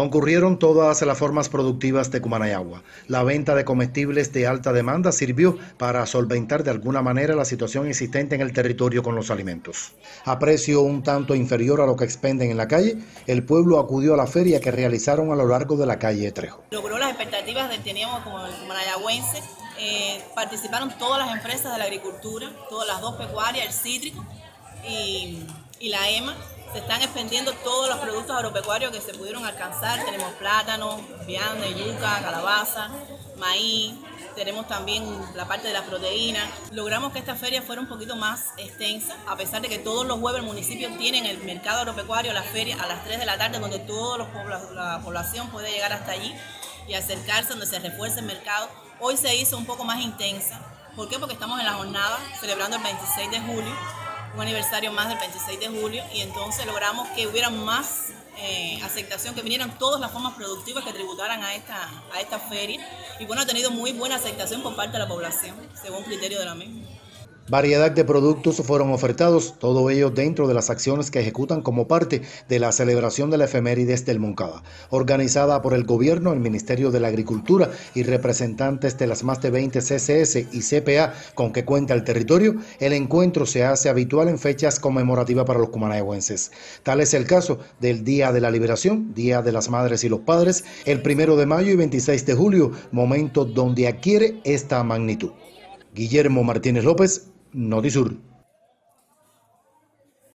Concurrieron todas las formas productivas de Cumanayagua. La venta de comestibles de alta demanda sirvió para solventar de alguna manera la situación existente en el territorio con los alimentos. A precio un tanto inferior a lo que expenden en la calle, el pueblo acudió a la feria que realizaron a lo largo de la calle Trejo. Logró las expectativas que teníamos como cumanayagüense. Eh, participaron todas las empresas de la agricultura, todas las dos pecuarias, el cítrico y la EMA se están expendiendo todos los productos agropecuarios que se pudieron alcanzar. Tenemos plátano, viande, yuca, calabaza, maíz, tenemos también la parte de las proteínas. Logramos que esta feria fuera un poquito más extensa, a pesar de que todos los jueves el municipio tienen el mercado agropecuario, la feria a las 3 de la tarde, donde toda la población puede llegar hasta allí y acercarse, donde se refuerce el mercado. Hoy se hizo un poco más intensa. ¿Por qué? Porque estamos en la jornada celebrando el 26 de julio un aniversario más del 26 de julio y entonces logramos que hubiera más eh, aceptación, que vinieran todas las formas productivas que tributaran a esta, a esta feria y bueno, ha tenido muy buena aceptación por parte de la población, según criterio de la misma. Variedad de productos fueron ofertados, todo ello dentro de las acciones que ejecutan como parte de la celebración de la efemérides del Moncada, organizada por el gobierno, el Ministerio de la Agricultura y representantes de las más de 20 CCS y CPA con que cuenta el territorio. El encuentro se hace habitual en fechas conmemorativas para los cumanayaguenses. Tal es el caso del Día de la Liberación, Día de las Madres y los Padres, el primero de mayo y 26 de julio, momento donde adquiere esta magnitud. Guillermo Martínez López, Notisur.